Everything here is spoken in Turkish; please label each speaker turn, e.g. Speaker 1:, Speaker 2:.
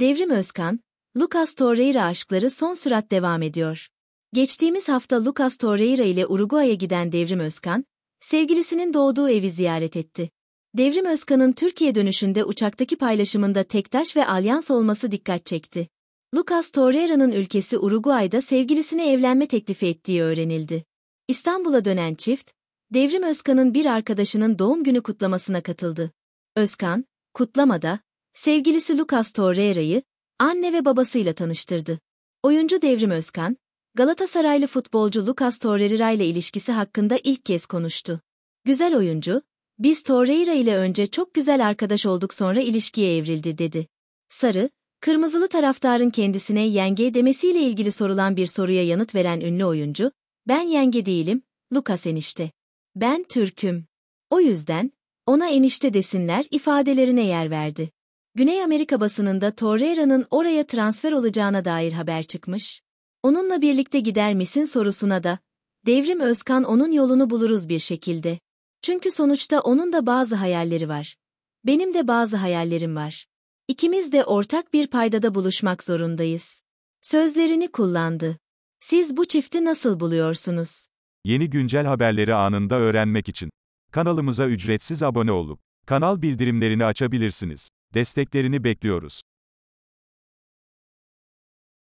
Speaker 1: Devrim Özkan, Lucas Torreira aşkları son sürat devam ediyor. Geçtiğimiz hafta Lucas Torreira ile Uruguay'a giden Devrim Özkan, sevgilisinin doğduğu evi ziyaret etti. Devrim Özkan'ın Türkiye dönüşünde uçaktaki paylaşımında Tektaş ve Alyans olması dikkat çekti. Lucas Torreira'nın ülkesi Uruguay'da sevgilisine evlenme teklifi ettiği öğrenildi. İstanbul'a dönen çift, Devrim Özkan'ın bir arkadaşının doğum günü kutlamasına katıldı. Özkan, kutlamada, sevgilisi Lucas Torreira'yı, anne ve babasıyla tanıştırdı. Oyuncu Devrim Özkan, Galatasaraylı futbolcu Lucas Torreira ile ilişkisi hakkında ilk kez konuştu. Güzel oyuncu, biz Torreira ile önce çok güzel arkadaş olduk sonra ilişkiye evrildi dedi. Sarı, kırmızılı taraftarın kendisine yenge demesiyle ilgili sorulan bir soruya yanıt veren ünlü oyuncu, ben yenge değilim, Lucas enişte. Ben Türk'üm. O yüzden, ona enişte desinler ifadelerine yer verdi. Güney Amerika basınında Torreira'nın oraya transfer olacağına dair haber çıkmış. Onunla birlikte gider misin sorusuna da, Devrim Özkan onun yolunu buluruz bir şekilde. Çünkü sonuçta onun da bazı hayalleri var. Benim de bazı hayallerim var. İkimiz de ortak bir paydada buluşmak zorundayız. Sözlerini kullandı. Siz bu çifti nasıl buluyorsunuz?
Speaker 2: Yeni güncel haberleri anında öğrenmek için kanalımıza ücretsiz abone olup kanal bildirimlerini açabilirsiniz. Desteklerini bekliyoruz.